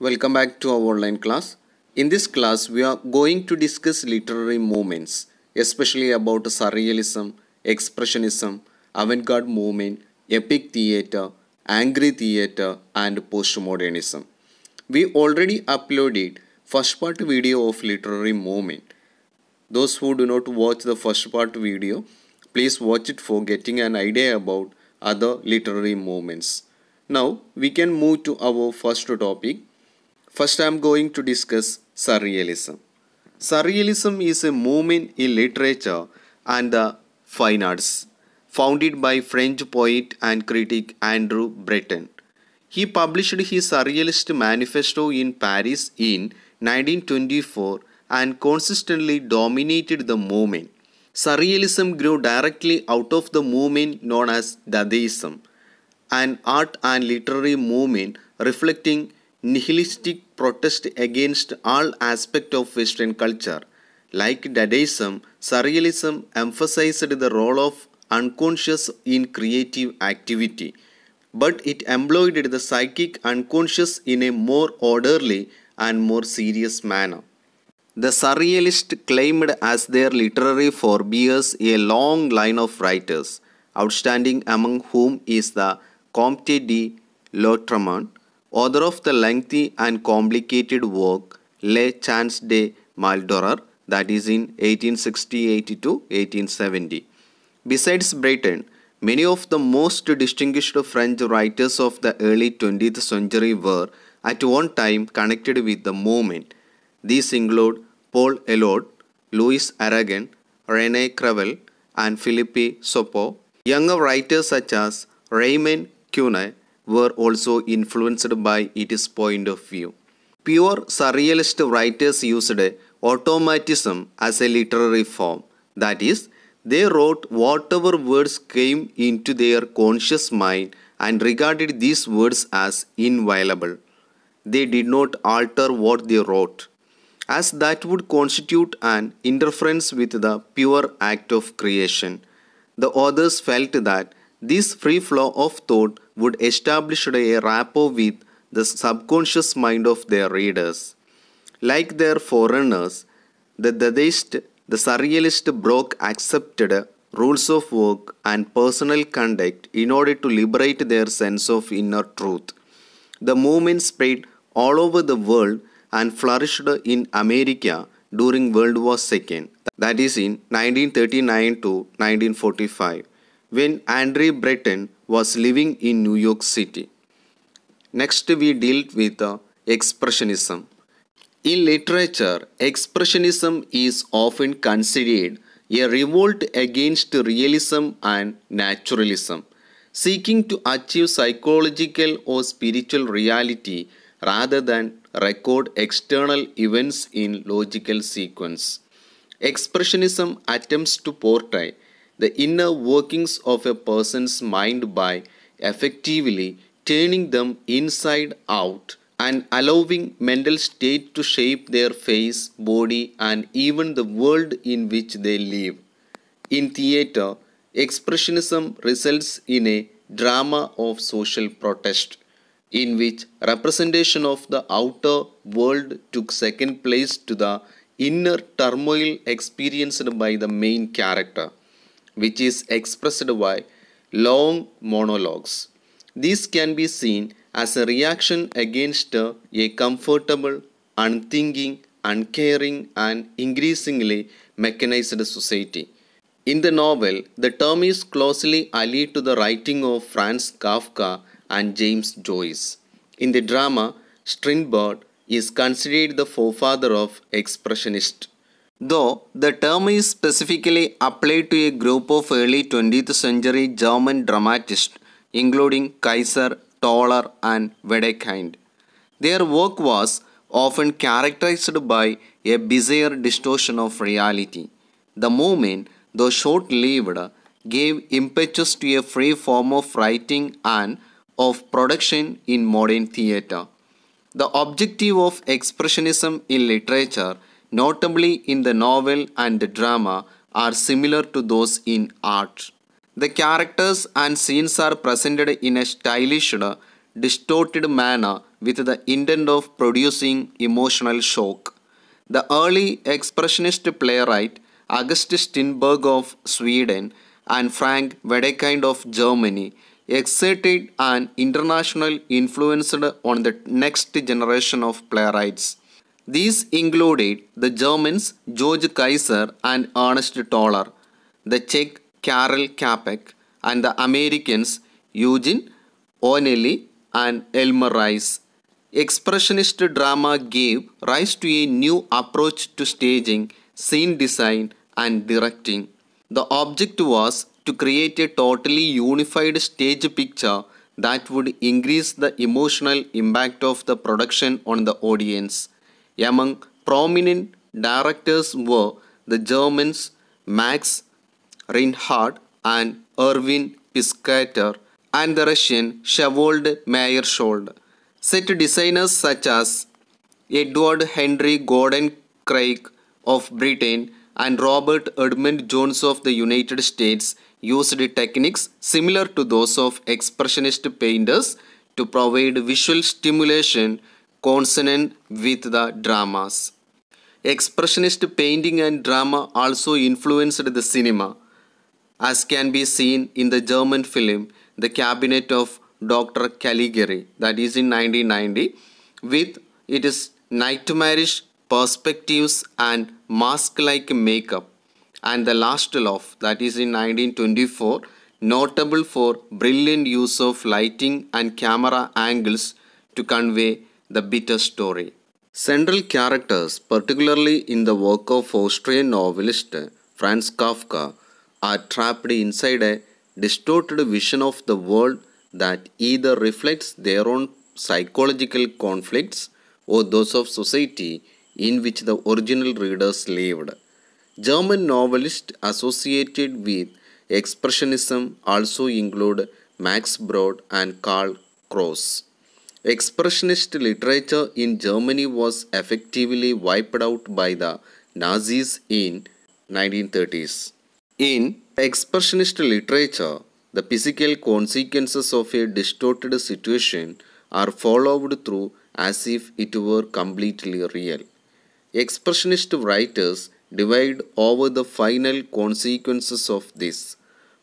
Welcome back to our online class. In this class, we are going to discuss literary movements, especially about surrealism, expressionism, avant-garde movement, epic theater, angry theater, and postmodernism. We already uploaded first part video of literary movement. Those who do not watch the first part video, please watch it for getting an idea about other literary movements. Now we can move to our first topic. First I am going to discuss surrealism. Surrealism is a movement in literature and the fine arts founded by French poet and critic Andre Breton. He published his Surrealist Manifesto in Paris in 1924 and consistently dominated the movement. Surrealism grew directly out of the movement known as Dadaism, an art and literary movement reflecting nihilistic protest against all aspects of Western culture. Like Dadaism, Surrealism emphasized the role of unconscious in creative activity, but it employed the psychic unconscious in a more orderly and more serious manner. The Surrealists claimed as their literary forebears a long line of writers, outstanding among whom is the Comte de Lautréamont, author of the lengthy and complicated work Les Chants de Maldoror, that is in 1868 to 1870. Besides Breton, many of the most distinguished French writers of the early 20th century were at one time connected with the movement. These include Paul Eluard, Louis Aragon, Rene Crevel, and Philippe Soupault. Younger writers such as Raymond Queneau were also influenced by its point of view. Pure surrealist writers used automatism as a literary form, that is, they wrote whatever words came into their conscious mind and regarded these words as inviolable. They did not alter what they wrote, as that would constitute an interference with the pure act of creation. The authors felt that this free flow of thought would establish a rapport with the subconscious mind of their readers. Like their foreigners, the Dadaist, the Surrealist broke accepted rules of work and personal conduct in order to liberate their sense of inner truth. The movement spread all over the world and flourished in America during World War II, that is in 1939 to 1945 when Andre Breton was living in New York City. Next, we dealt with uh, Expressionism. In literature, Expressionism is often considered a revolt against realism and naturalism, seeking to achieve psychological or spiritual reality rather than record external events in logical sequence. Expressionism attempts to portray the inner workings of a person's mind by effectively turning them inside out and allowing mental state to shape their face, body, and even the world in which they live. In theater, expressionism results in a drama of social protest in which representation of the outer world took second place to the inner turmoil experienced by the main character which is expressed by long monologues. This can be seen as a reaction against a comfortable, unthinking, uncaring, and increasingly mechanized society. In the novel, the term is closely allied to the writing of Franz Kafka and James Joyce. In the drama, Strindberg is considered the forefather of Expressionist. Though the term is specifically applied to a group of early 20th century German dramatists, including Kaiser, Toller, and Wedekind. Their work was often characterized by a bizarre distortion of reality. The movement, though short lived, gave impetus to a free form of writing and of production in modern theatre. The objective of Expressionism in literature notably in the novel and the drama, are similar to those in art. The characters and scenes are presented in a stylish, distorted manner with the intent of producing emotional shock. The early expressionist playwright August Strindberg of Sweden and Frank Wedekind of Germany exerted an international influence on the next generation of playwrights. These included the Germans George Kaiser and Ernst Toller, the Czech Karel Čapek, and the Americans Eugene O'Neill and Elmer Rice. Expressionist drama gave rise to a new approach to staging, scene design, and directing. The object was to create a totally unified stage picture that would increase the emotional impact of the production on the audience. Among prominent directors were the Germans Max Reinhardt and Erwin Piscator and the Russian Vsevolod Meyerhold. Set designers such as Edward Henry Gordon Craig of Britain and Robert Edmund Jones of the United States used techniques similar to those of expressionist painters to provide visual stimulation consonant with the dramas. Expressionist painting and drama also influenced the cinema, as can be seen in the German film The Cabinet of Dr. Caligari, that is in 1990, with its nightmarish perspectives and mask like makeup and The Last Laugh, that is in 1924, notable for brilliant use of lighting and camera angles to convey the bitter story. Central characters, particularly in the work of Austrian novelist Franz Kafka, are trapped inside a distorted vision of the world that either reflects their own psychological conflicts or those of society in which the original readers lived. German novelists associated with Expressionism also include Max Brod and Karl Kraus. Expressionist literature in Germany was effectively wiped out by the Nazis in 1930s. In Expressionist literature, the physical consequences of a distorted situation are followed through as if it were completely real. Expressionist writers divide over the final consequences of this.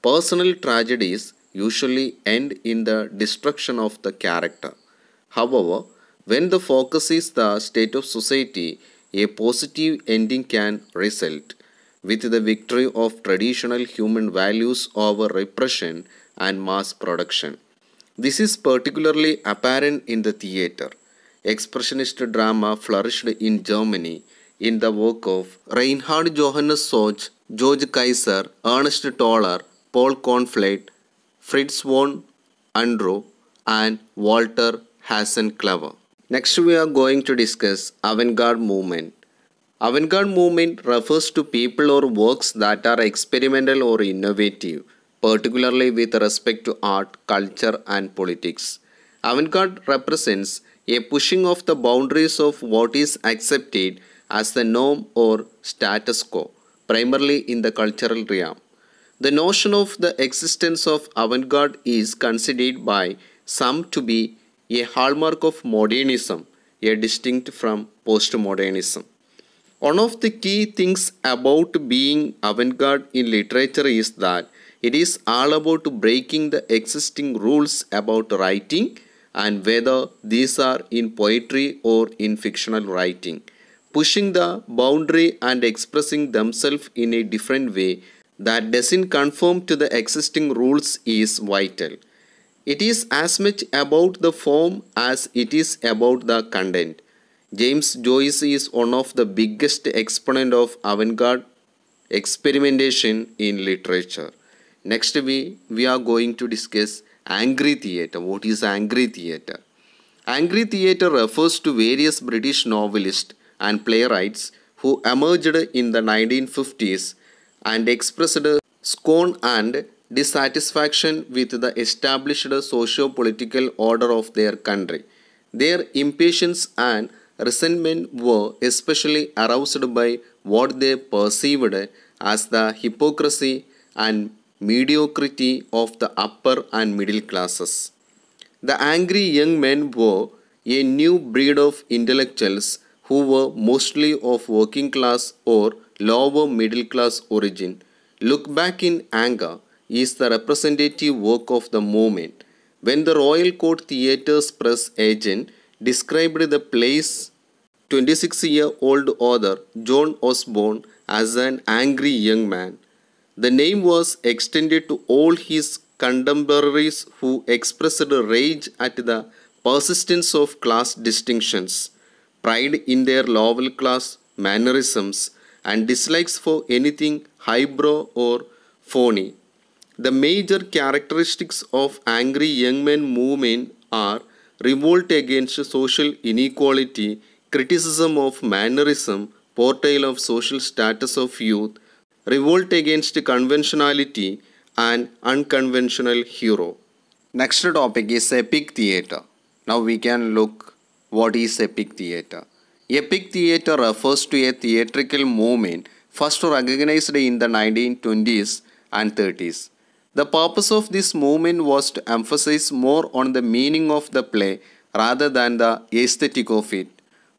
Personal tragedies usually end in the destruction of the character. However, when the focus is the state of society, a positive ending can result, with the victory of traditional human values over repression and mass production. This is particularly apparent in the theatre. Expressionist drama flourished in Germany in the work of Reinhard Johannes Sorge, George Kaiser, Ernst Toller, Paul Kornfeld, Fritz von Unruh, and Walter Hasenclever. Next we are going to discuss avant-garde movement. Avant-garde movement refers to people or works that are experimental or innovative, particularly with respect to art, culture and politics. Avant-garde represents a pushing of the boundaries of what is accepted as the norm or status quo, primarily in the cultural realm. The notion of the existence of avant garde is considered by some to be a hallmark of modernism, a distinct from postmodernism. One of the key things about being avant garde in literature is that it is all about breaking the existing rules about writing and whether these are in poetry or in fictional writing pushing the boundary and expressing themselves in a different way that doesn't conform to the existing rules is vital. It is as much about the form as it is about the content. James Joyce is one of the biggest exponent of avant-garde experimentation in literature. Next we, we are going to discuss angry theatre. What is angry theatre? Angry theatre refers to various British novelists and playwrights who emerged in the 1950s and expressed scorn and dissatisfaction with the established socio-political order of their country. Their impatience and resentment were especially aroused by what they perceived as the hypocrisy and mediocrity of the upper and middle classes. The angry young men were a new breed of intellectuals who were mostly of working class or lower middle class origin. Look back in anger is the representative work of the moment. When the Royal Court Theatre's press agent described the play's 26 year old author John Osborne as an angry young man, the name was extended to all his contemporaries who expressed rage at the persistence of class distinctions, pride in their lower class mannerisms, and dislikes for anything highbrow or phony. The major characteristics of angry young men movement are revolt against social inequality, criticism of mannerism, portrayal of social status of youth, revolt against conventionality, and unconventional hero. Next topic is epic theatre. Now we can look what is epic theatre. Epic theatre refers to a theatrical movement first recognized in the 1920s and 30s. The purpose of this movement was to emphasize more on the meaning of the play rather than the aesthetic of it.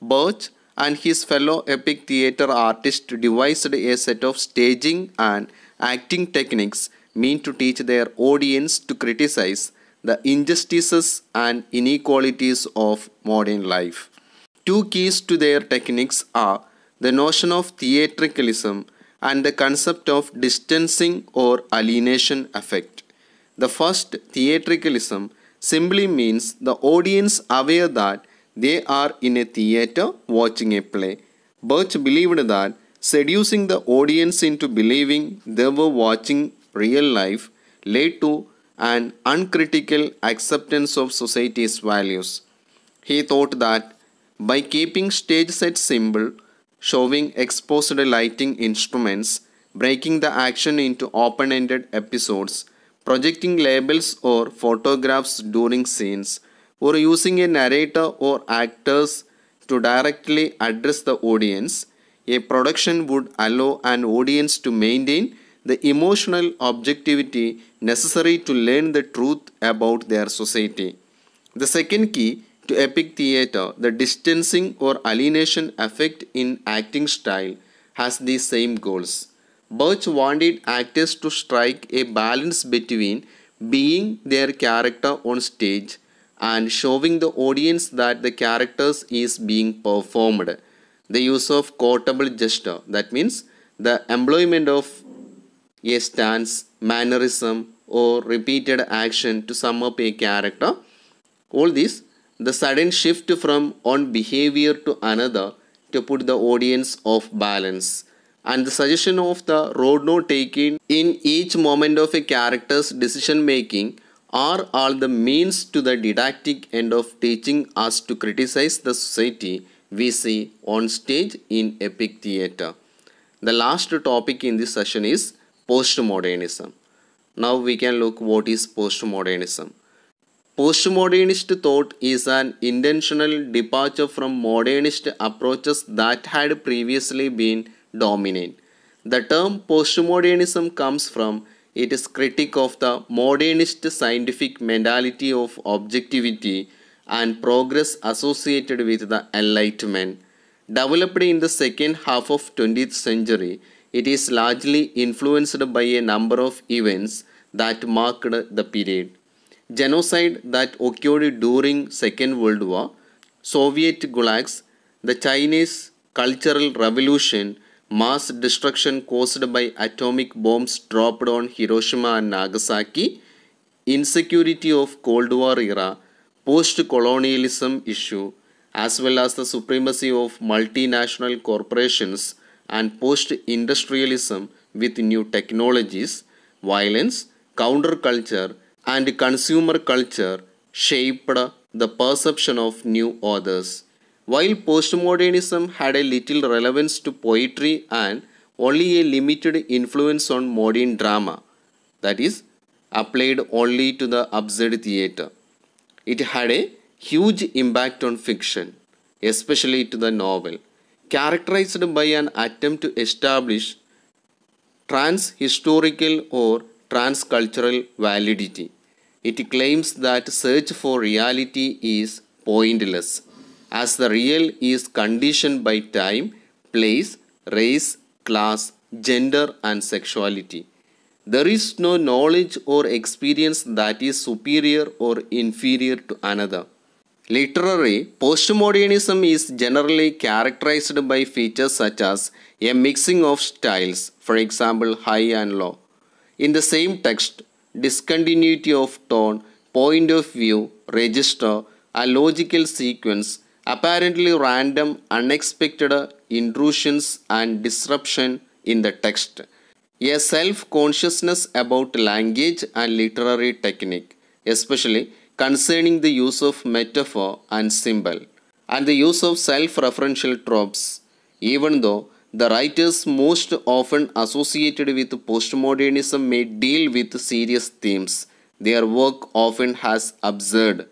Brecht and his fellow epic theatre artists devised a set of staging and acting techniques meant to teach their audience to criticize the injustices and inequalities of modern life. Two keys to their techniques are the notion of theatricalism and the concept of distancing or alienation effect. The first, theatricalism, simply means the audience aware that they are in a theatre watching a play. Brecht believed that seducing the audience into believing they were watching real life led to an uncritical acceptance of society's values. He thought that by keeping stage sets simple, showing exposed lighting instruments, breaking the action into open ended episodes, projecting labels or photographs during scenes, or using a narrator or actors to directly address the audience, a production would allow an audience to maintain the emotional objectivity necessary to learn the truth about their society. The second key to epic theatre, the distancing or alienation effect in acting style, has the same goals. Brecht wanted actors to strike a balance between being their character on stage and showing the audience that the characters is being performed. The use of quotable gesture, that means the employment of a stance, mannerism, or repeated action to sum up a character. All this, the sudden shift from one behavior to another to put the audience off balance. And the suggestion of the road note taken in each moment of a character's decision making are all the means to the didactic end of teaching us to criticize the society we see on stage in epic theatre. The last topic in this session is postmodernism. Now we can look what is postmodernism. Postmodernist thought is an intentional departure from modernist approaches that had previously been dominant. The term postmodernism comes from its critique of the modernist scientific mentality of objectivity and progress associated with the Enlightenment. Developed in the second half of 20th century, it is largely influenced by a number of events that marked the period genocide that occurred during Second World War, Soviet gulags, the Chinese Cultural Revolution, mass destruction caused by atomic bombs dropped on Hiroshima and Nagasaki, insecurity of Cold War era, post-colonialism issue, as well as the supremacy of multinational corporations and post-industrialism with new technologies, violence, counterculture, and consumer culture shaped the perception of new authors. While postmodernism had a little relevance to poetry and only a limited influence on modern drama, that is, applied only to the absurd theatre, it had a huge impact on fiction, especially to the novel, characterized by an attempt to establish trans historical or transcultural validity. It claims that search for reality is pointless, as the real is conditioned by time, place, race, class, gender, and sexuality. There is no knowledge or experience that is superior or inferior to another. Literary postmodernism is generally characterized by features such as a mixing of styles, for example, high and low. In the same text, discontinuity of tone, point of view, register, a logical sequence, apparently random, unexpected intrusions and disruption in the text. A self consciousness about language and literary technique, especially concerning the use of metaphor and symbol, and the use of self referential tropes, even though the writers most often associated with postmodernism may deal with serious themes. Their work often has absurd,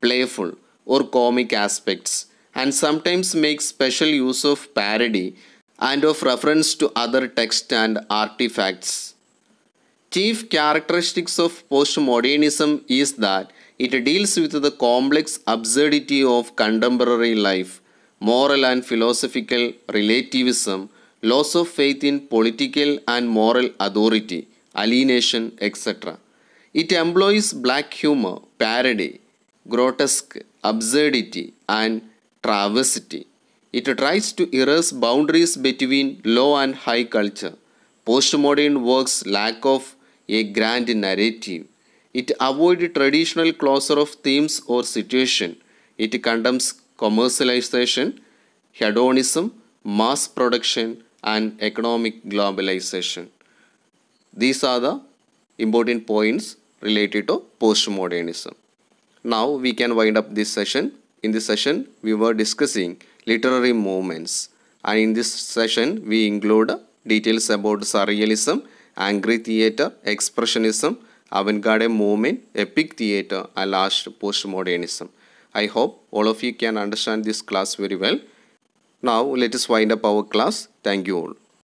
playful, or comic aspects, and sometimes makes special use of parody and of reference to other texts and artifacts. Chief characteristics of postmodernism is that it deals with the complex absurdity of contemporary life, moral and philosophical relativism, loss of faith in political and moral authority, alienation, etc. It employs black humor, parody, grotesque, absurdity, and travesty. It tries to erase boundaries between low and high culture. Postmodern works lack of a grand narrative. It avoids traditional closure of themes or situation. It condemns commercialization, hedonism, mass production, and economic globalization. These are the important points related to postmodernism. Now we can wind up this session. In this session, we were discussing literary movements, and in this session, we include details about surrealism, angry theater, expressionism, avant-garde movement, epic theater, and last postmodernism. I hope all of you can understand this class very well. Now let us wind up our class. Thank you all.